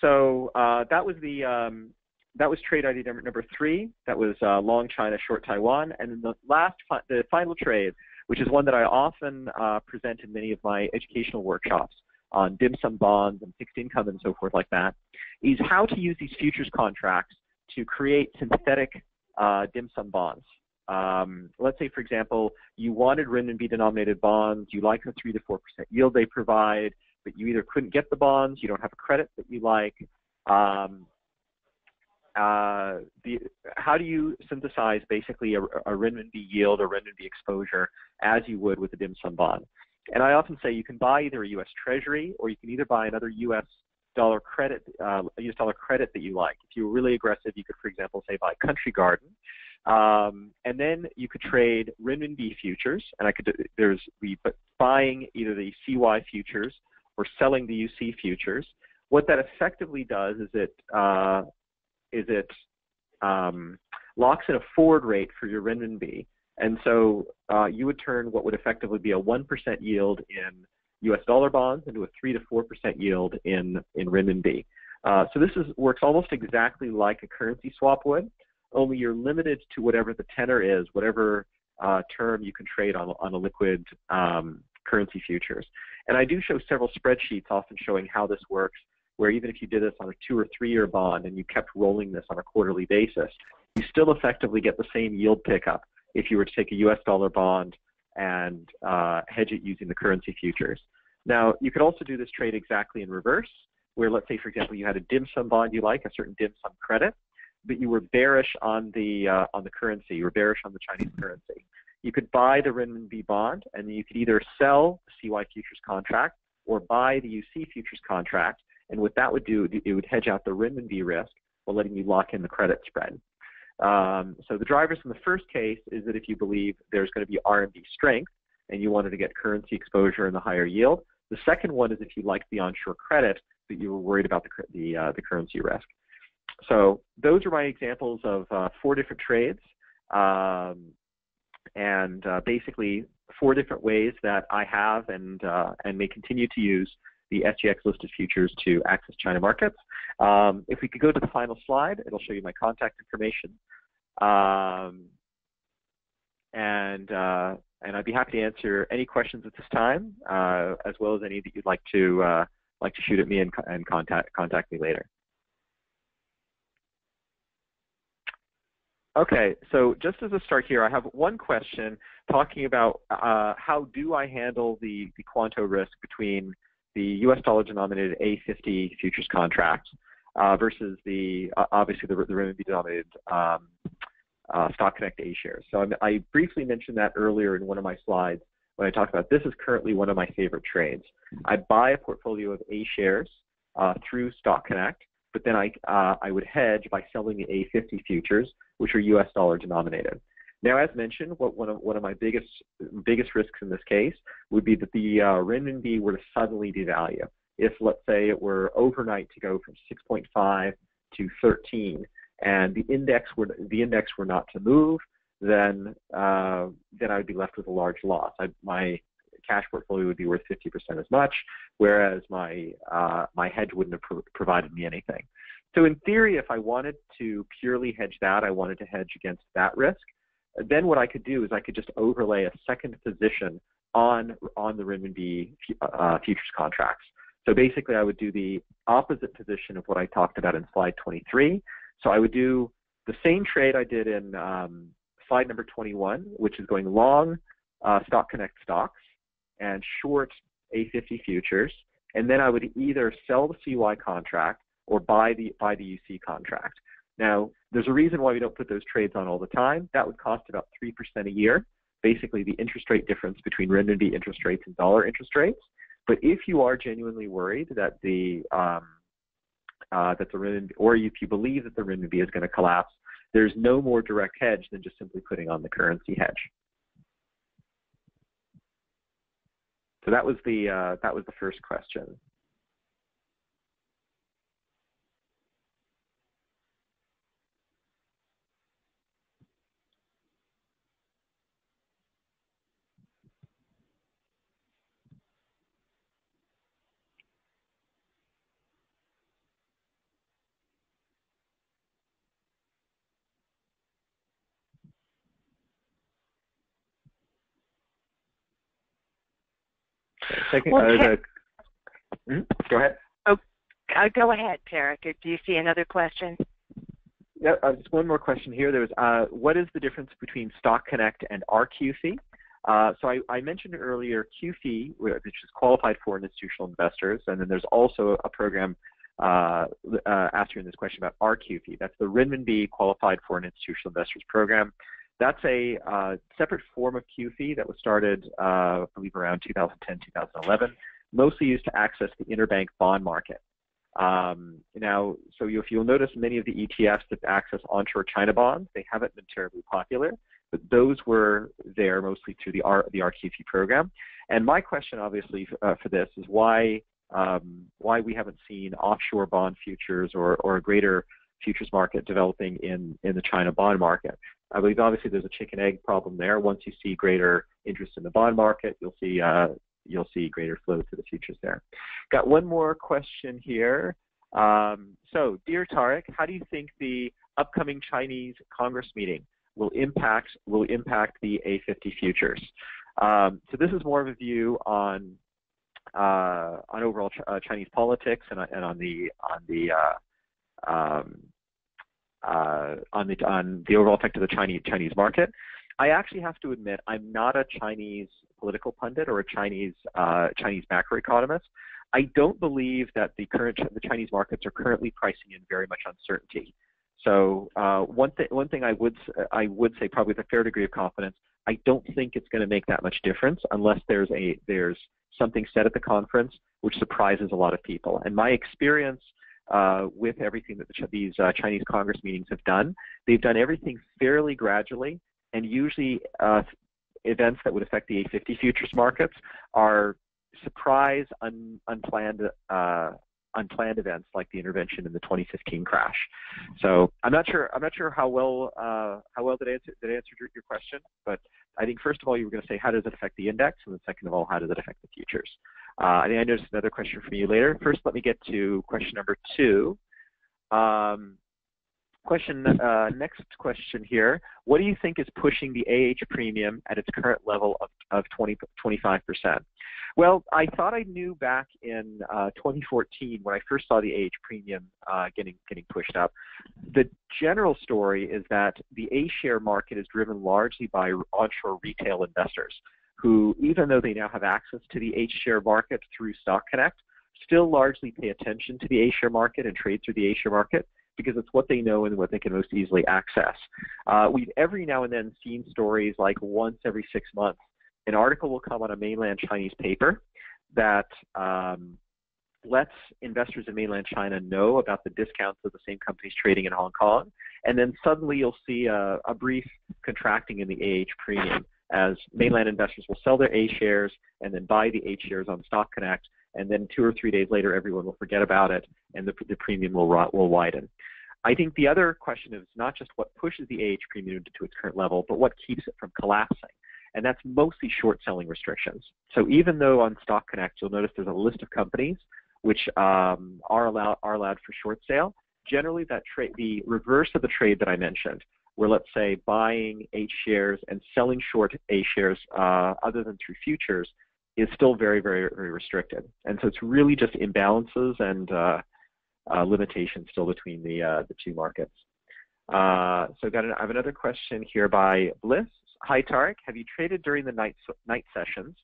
So uh, that was the um, that was trade ID number number three. That was uh, long China, short Taiwan, and then the last fi- the final trade, which is one that I often uh, present in many of my educational workshops on dim sum bonds and fixed income and so forth like that, is how to use these futures contracts to create synthetic uh, dim sum bonds. Um, let's say, for example, you wanted renminbi denominated bonds, you like the 3 to 4% yield they provide, but you either couldn't get the bonds, you don't have a credit that you like. Um, uh, the, how do you synthesize basically a, a renminbi yield or renminbi exposure as you would with a dim sum bond? And I often say you can buy either a U.S. Treasury or you can either buy another U.S. dollar credit, uh, U.S. dollar credit that you like. If you were really aggressive, you could, for example, say buy Country Garden, um, and then you could trade renminbi futures, and I could there's but buying either the CY futures or selling the UC futures. What that effectively does is it uh, is it um, locks in a forward rate for your renminbi, and so uh, you would turn what would effectively be a one percent yield in U.S. dollar bonds into a three to four percent yield in in renminbi. Uh, so this is works almost exactly like a currency swap would only you're limited to whatever the tenor is, whatever uh, term you can trade on, on a liquid um, currency futures. And I do show several spreadsheets often showing how this works, where even if you did this on a two or three year bond and you kept rolling this on a quarterly basis, you still effectively get the same yield pickup if you were to take a US dollar bond and uh, hedge it using the currency futures. Now, you could also do this trade exactly in reverse, where let's say, for example, you had a dim sum bond you like, a certain dim sum credit, but you were bearish on the uh, on the currency. You were bearish on the Chinese currency. You could buy the renminbi bond, and you could either sell the CY futures contract or buy the UC futures contract. And what that would do, it would hedge out the renminbi risk while letting you lock in the credit spread. Um, so the drivers in the first case is that if you believe there's going to be RMB strength and you wanted to get currency exposure and the higher yield. The second one is if you like the onshore credit, but you were worried about the the, uh, the currency risk. So those are my examples of uh, four different trades, um, and uh, basically four different ways that I have and uh, and may continue to use the SGX listed futures to access China markets. Um, if we could go to the final slide, it'll show you my contact information, um, and uh, and I'd be happy to answer any questions at this time, uh, as well as any that you'd like to uh, like to shoot at me and, and contact contact me later. Okay, so just as a start here, I have one question talking about uh, how do I handle the, the quanto risk between the US dollar denominated A50 futures contract uh, versus the, uh, obviously the, the renminbi denominated um, uh, Stock Connect A shares. So I'm, i briefly mentioned that earlier in one of my slides when I talked about this is currently one of my favorite trades. I buy a portfolio of A shares uh, through Stock Connect but then I, uh, I would hedge by selling the A50 futures, which are US dollar denominated. Now, as mentioned, what one of, one of my biggest biggest risks in this case would be that the uh, renminbi were to suddenly devalue. If, let's say, it were overnight to go from 6.5 to 13, and the index were the index were not to move, then uh, then I would be left with a large loss. I, my cash portfolio would be worth 50% as much, whereas my uh, my hedge wouldn't have pro- provided me anything. So in theory, if I wanted to purely hedge that, I wanted to hedge against that risk. Then what I could do is I could just overlay a second position on on the renminbi uh, futures contracts. So basically, I would do the opposite position of what I talked about in slide 23. So I would do the same trade I did in um, slide number 21, which is going long uh, Stock Connect stocks and short A50 futures, and then I would either sell the CY contract or buy the buy the UC contract. Now, there's a reason why we don't put those trades on all the time. That would cost about 3% a year, basically the interest rate difference between renminbi interest rates and dollar interest rates. But if you are genuinely worried that the um, uh, that the renminbi, or if you believe that the renminbi is going to collapse, there's no more direct hedge than just simply putting on the currency hedge. So that was the uh, that was the first question. Second, well, uh, the, hmm? go ahead. Oh, uh, go ahead, Tarek. Do you see another question? Yeah, uh, just one more question here. There was, uh, what is the difference between Stock Connect and RQFI? Uh, so I, I, mentioned earlier QFI, which is qualified foreign institutional investors, and then there's also a program uh, uh, answering this question about RQFI. That's the Renminbi Qualified Foreign Institutional Investors Program. That's a uh, separate form of QFI that was started, uh, I believe, around 2010, 2011, mostly used to access the interbank bond market. Um, now, so you, if you'll notice, many of the ETFs that access onshore China bonds, they haven't been terribly popular, but those were there mostly through the, R, the RQFI program. And my question, obviously, uh, for this is why um, why we haven't seen offshore bond futures or, or a greater futures market developing in, in the China bond market. I believe obviously there's a chicken egg problem there. Once you see greater interest in the bond market, you'll see uh, you'll see greater flow to the futures there. Got one more question here. Um, so, dear Tarek, how do you think the upcoming Chinese Congress meeting will impact will impact the A50 futures? Um, so this is more of a view on uh, on overall ch uh, Chinese politics and, and on the on the uh, um, uh, on the on the overall effect of the Chinese Chinese market. I actually have to admit I'm not a Chinese political pundit or a Chinese uh, Chinese macroeconomist. I don't believe that the current the Chinese markets are currently pricing in very much uncertainty. So uh, one thing one thing I would I would say probably with a fair degree of confidence, I don't think it's going to make that much difference unless there's a there's something said at the conference which surprises a lot of people. And my experience uh, with everything that the, these uh, Chinese Congress meetings have done. They've done everything fairly gradually, and usually uh, events that would affect the A50 futures markets are surprise, un, unplanned, uh, unplanned events like the intervention in the 2015 crash. So I'm not sure. I'm not sure how well uh, how well that answered that answered your, your question, but I think first of all you were going to say how does it affect the index, and then second of all how does it affect the futures. Uh, I think I noticed another question from you later. First, let me get to question number two. Um, question uh, next question here. What do you think is pushing the AH premium at its current level of, of 20, 25%? Well, I thought I knew back in uh, 2014 when I first saw the AH premium uh, getting getting pushed up. The general story is that the A share market is driven largely by onshore retail investors who, even though they now have access to the H-share market through Stock Connect, still largely pay attention to the A-share market and trade through the A-share market because it's what they know and what they can most easily access. Uh, we've every now and then seen stories like once every six months, an article will come on a mainland Chinese paper that um, lets investors in mainland China know about the discounts of the same companies trading in Hong Kong, and then suddenly you'll see a, a brief contracting in the AH premium as mainland investors will sell their A shares and then buy the H shares on Stock Connect, and then two or three days later everyone will forget about it and the, the premium will, will widen. I think the other question is not just what pushes the AH premium to its current level, but what keeps it from collapsing. And that's mostly short selling restrictions. So even though on Stock Connect you'll notice there's a list of companies which um, are, allowed, are allowed for short sale, generally that trade, the reverse of the trade that I mentioned, where let's say buying H shares and selling short A shares uh, other than through futures is still very, very, very restricted. And so it's really just imbalances and uh, uh, limitations still between the, uh, the two markets. Uh, so got an, I have another question here by Bliss. Hi Tarek, have you traded during the night, night sessions?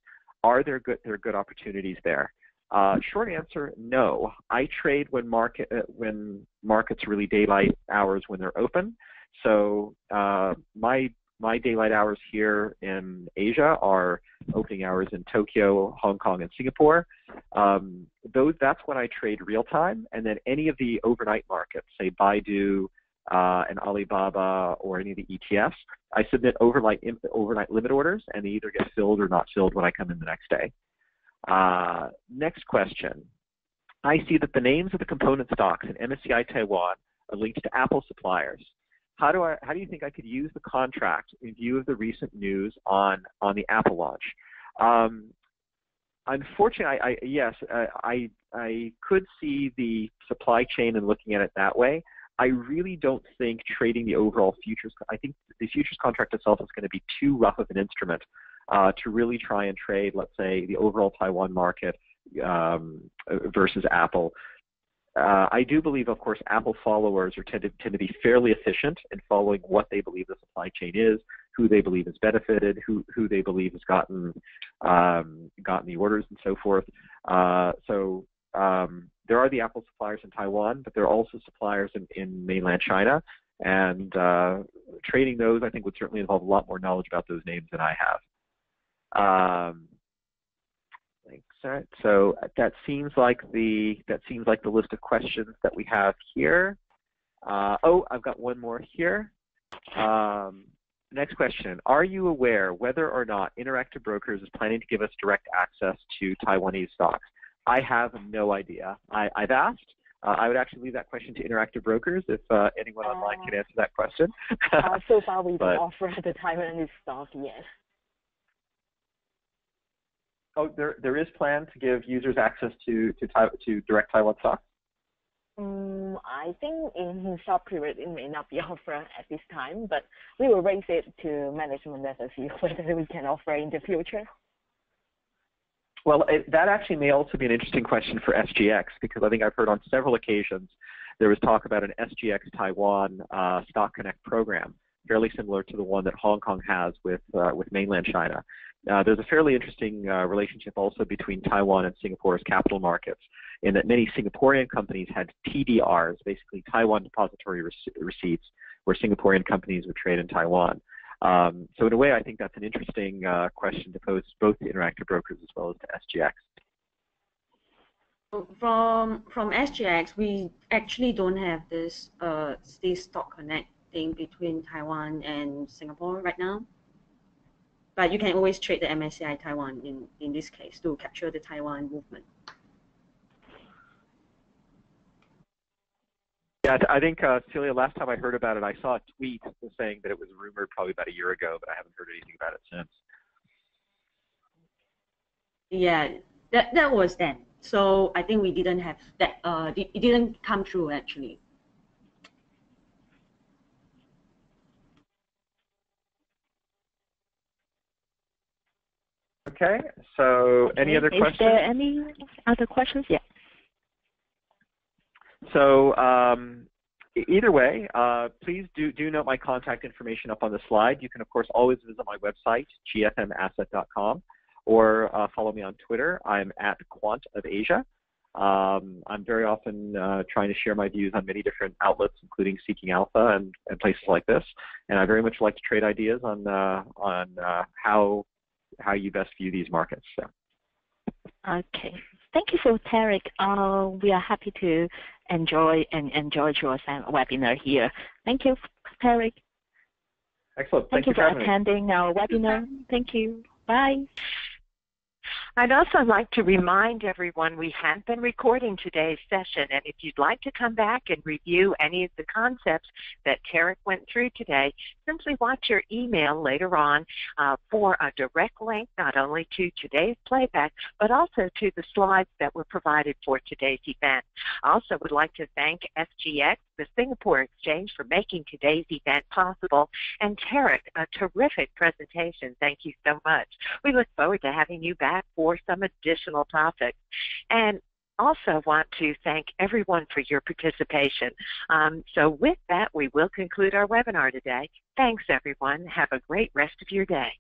Are there good, there are good opportunities there? Uh, short answer, no. I trade when market uh, when markets really daylight hours when they're open. So uh, my my daylight hours here in Asia are opening hours in Tokyo, Hong Kong, and Singapore. Um, those that's when I trade real time, and then any of the overnight markets, say Baidu uh, and Alibaba or any of the ETFs, I submit overnight overnight limit orders, and they either get filled or not filled when I come in the next day. Uh, next question. I see that the names of the component stocks in MSCI Taiwan are linked to Apple suppliers. How do I? How do you think I could use the contract in view of the recent news on on the Apple launch? Um, unfortunately, I, I yes, uh, I I could see the supply chain and looking at it that way. I really don't think trading the overall futures. I think the futures contract itself is going to be too rough of an instrument uh, to really try and trade, let's say, the overall Taiwan market um, versus Apple. Uh, I do believe, of course, Apple followers are tend to, tend to be fairly efficient in following what they believe the supply chain is, who they believe has benefited, who who they believe has gotten um, gotten the orders, and so forth. Uh, so um, there are the Apple suppliers in Taiwan, but there are also suppliers in, in mainland China, and uh, trading those, I think, would certainly involve a lot more knowledge about those names than I have. Um, so that seems like the that seems like the list of questions that we have here. Uh, oh, I've got one more here. Um, next question: Are you aware whether or not Interactive Brokers is planning to give us direct access to Taiwanese stocks? I have no idea. I, have asked. Uh, I would actually leave that question to Interactive Brokers if uh, anyone online can answer that question. Uh, so far, we don't offer the Taiwanese stock yet. Oh, there there is plan to give users access to to to direct Taiwan stock. Um, I think in short period it may not be offered at this time, but we will raise it to management level see whether we can offer in the future. Well, it, that actually may also be an interesting question for SGX because I think I've heard on several occasions there was talk about an SGX Taiwan uh, Stock Connect program, fairly similar to the one that Hong Kong has with uh, with mainland China. Uh, there's a fairly interesting uh, relationship also between Taiwan and Singapore's capital markets in that many Singaporean companies had TDRs, basically Taiwan depository receipts, where Singaporean companies would trade in Taiwan. Um, so in a way, I think that's an interesting uh, question to pose both to interactive brokers as well as to SGX. From from SGX, we actually don't have this uh, this stock connecting between Taiwan and Singapore right now. But you can always trade the MSCI Taiwan in, in this case to capture the Taiwan movement. Yeah, I think, uh, Celia, last time I heard about it, I saw a tweet saying that it was rumored probably about a year ago, but I haven't heard anything about it since. Yeah, that, that was then. So I think we didn't have that, uh, it didn't come true actually. Okay, so any other Is questions? Is there any other questions? Yeah. So um, either way, uh, please do, do note my contact information up on the slide. You can, of course, always visit my website, gfmasset.com, or uh, follow me on Twitter. I'm at Quant of Asia. Um, I'm very often uh, trying to share my views on many different outlets, including Seeking Alpha and, and places like this. And I very much like to trade ideas on, uh, on uh, how how you best view these markets. So. Okay. thank you so Tarek. Uh, we are happy to enjoy and enjoy your webinar here. Thank you, Tarek. Excellent. Thank, Thank you for for attending our webinar. Thank you. Bye. I'd also like to remind everyone we have been recording today's session, and if you'd like to come back and review any of the concepts that Tarek went through today, simply watch your email later on uh, for a direct link not only to today's playback, but also to the slides that were provided for today's event. I also would like to thank SGX, the Singapore Exchange, for making today's event possible, and Tarek, a terrific presentation. Thank you so much. We look forward to having you back for some additional topics. And also want to thank everyone for your participation. Um, so with that, we will conclude our webinar today. Thanks, everyone. Have a great rest of your day.